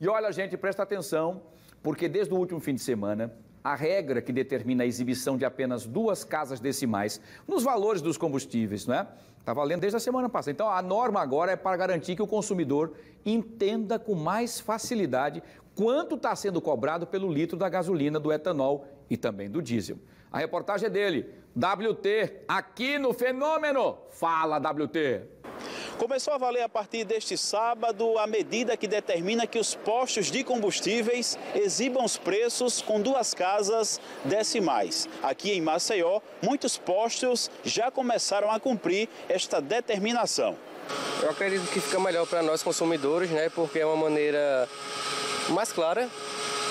E olha, gente, presta atenção, porque desde o último fim de semana, a regra que determina a exibição de apenas duas casas decimais nos valores dos combustíveis, não é? Está valendo desde a semana passada. Então, a norma agora é para garantir que o consumidor entenda com mais facilidade quanto está sendo cobrado pelo litro da gasolina, do etanol e também do diesel. A reportagem é dele, WT, aqui no Fenômeno. Fala, WT. Começou a valer a partir deste sábado a medida que determina que os postos de combustíveis exibam os preços com duas casas decimais. Aqui em Maceió, muitos postos já começaram a cumprir esta determinação. Eu acredito que fica melhor para nós consumidores, né? Porque é uma maneira mais clara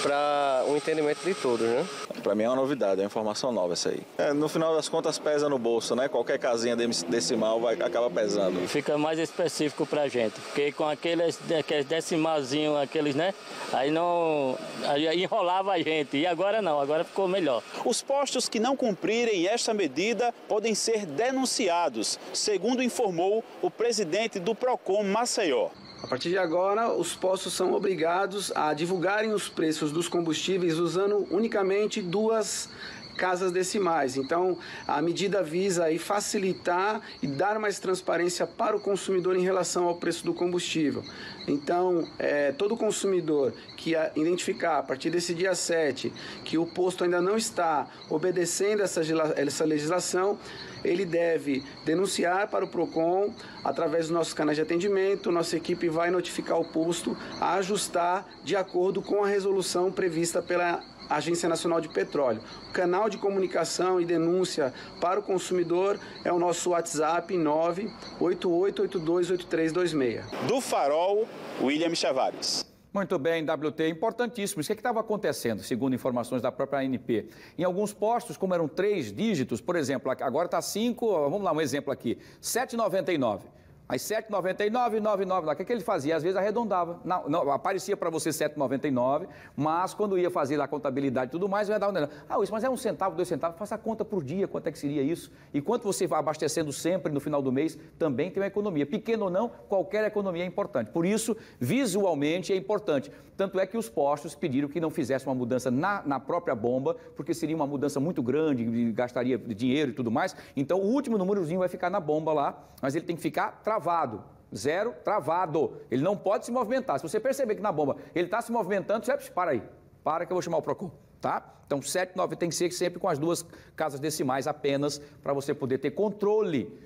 para o entendimento de todos, né? Para mim é uma novidade, é uma informação nova essa aí. É, no final das contas pesa no bolso, né? Qualquer casinha decimal vai acaba pesando. Fica mais específico para a gente, porque com aqueles, aqueles decimalzinhos, aqueles, né? Aí não aí enrolava a gente e agora não, agora ficou melhor. Os postos que não cumprirem esta medida podem ser denunciados, segundo informou o presidente do Procon Maceió. A partir de agora, os postos são obrigados a divulgarem os preços dos combustíveis usando unicamente duas casas decimais. Então, a medida visa aí facilitar e dar mais transparência para o consumidor em relação ao preço do combustível. Então, é, todo consumidor que identificar a partir desse dia 7 que o posto ainda não está obedecendo essa, essa legislação, ele deve denunciar para o PROCON através dos nossos canais de atendimento. Nossa equipe vai notificar o posto a ajustar de acordo com a resolução prevista pela Agência Nacional de Petróleo. O canal de comunicação e denúncia para o consumidor é o nosso WhatsApp 988828326. Do Farol, William Chavares. Muito bem, WT, importantíssimo. Isso que estava acontecendo, segundo informações da própria ANP. Em alguns postos, como eram três dígitos, por exemplo, agora está cinco, vamos lá, um exemplo aqui, 7,99. Aí 7,99, 99, o que, que ele fazia? Às vezes arredondava. Não, não aparecia para você 7,99, mas quando ia fazer a contabilidade e tudo mais, ia dar um. Ah, isso, mas é um centavo, dois centavos. Faça a conta por dia, quanto é que seria isso? E quanto você vai abastecendo sempre no final do mês, também tem uma economia. Pequeno ou não, qualquer economia é importante. Por isso, visualmente é importante. Tanto é que os postos pediram que não fizesse uma mudança na, na própria bomba, porque seria uma mudança muito grande, gastaria dinheiro e tudo mais. Então, o último númerozinho vai ficar na bomba lá, mas ele tem que ficar travado. Zero travado. Ele não pode se movimentar. Se você perceber que na bomba ele está se movimentando, você para aí. Para que eu vou chamar o PROCON. Tá? Então, 7, 9 tem que ser sempre com as duas casas decimais apenas para você poder ter controle.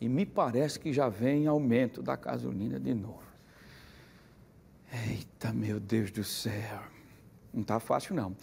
E me parece que já vem aumento da gasolina de novo. Eita, meu Deus do céu. Não está fácil, não.